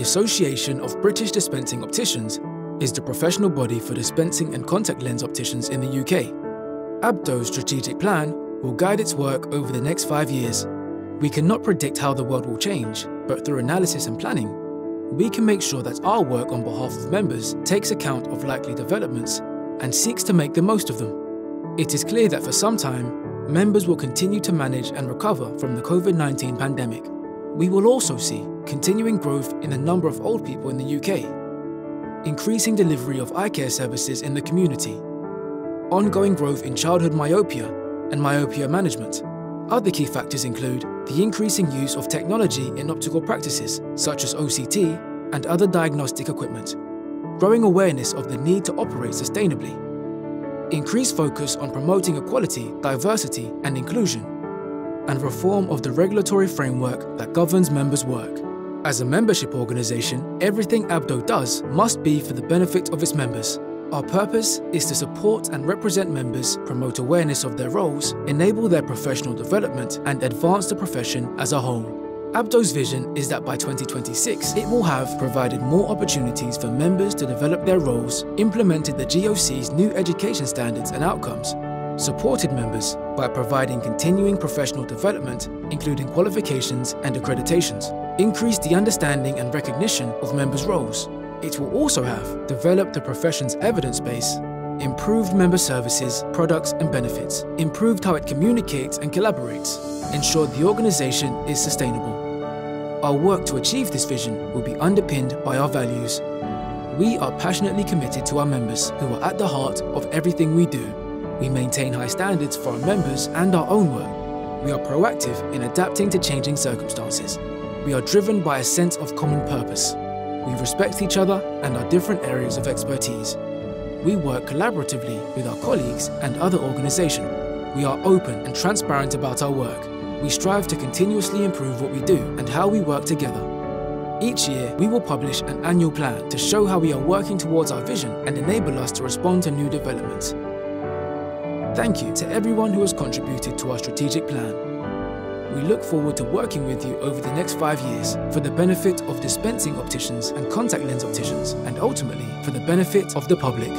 The Association of British Dispensing Opticians is the professional body for dispensing and contact lens opticians in the UK. ABDO's strategic plan will guide its work over the next five years. We cannot predict how the world will change, but through analysis and planning, we can make sure that our work on behalf of members takes account of likely developments and seeks to make the most of them. It is clear that for some time, members will continue to manage and recover from the COVID 19 pandemic. We will also see continuing growth in the number of old people in the UK, increasing delivery of eye care services in the community, ongoing growth in childhood myopia and myopia management. Other key factors include the increasing use of technology in optical practices, such as OCT and other diagnostic equipment, growing awareness of the need to operate sustainably, increased focus on promoting equality, diversity and inclusion, and reform of the regulatory framework that governs members' work. As a membership organisation, everything ABDO does must be for the benefit of its members. Our purpose is to support and represent members, promote awareness of their roles, enable their professional development, and advance the profession as a whole. ABDO's vision is that by 2026, it will have provided more opportunities for members to develop their roles, implemented the GOC's new education standards and outcomes, supported members by providing continuing professional development, including qualifications and accreditations, increased the understanding and recognition of members' roles. It will also have developed the profession's evidence base, improved member services, products and benefits, improved how it communicates and collaborates, ensured the organisation is sustainable. Our work to achieve this vision will be underpinned by our values. We are passionately committed to our members who are at the heart of everything we do we maintain high standards for our members and our own work. We are proactive in adapting to changing circumstances. We are driven by a sense of common purpose. We respect each other and our different areas of expertise. We work collaboratively with our colleagues and other organisations. We are open and transparent about our work. We strive to continuously improve what we do and how we work together. Each year, we will publish an annual plan to show how we are working towards our vision and enable us to respond to new developments. Thank you to everyone who has contributed to our strategic plan. We look forward to working with you over the next five years for the benefit of dispensing opticians and contact lens opticians, and ultimately for the benefit of the public.